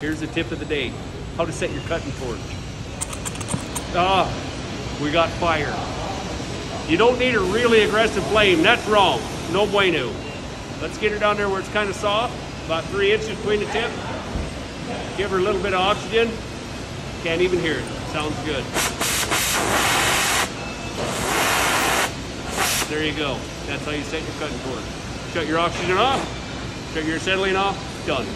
Here's the tip of the day. How to set your cutting torch. Ah, we got fire. You don't need a really aggressive flame. That's wrong. No bueno. Let's get her down there where it's kind of soft, about three inches between the tip. Give her a little bit of oxygen. Can't even hear it. Sounds good. There you go. That's how you set your cutting torch. Shut your oxygen off. Shut your acetylene off. Done.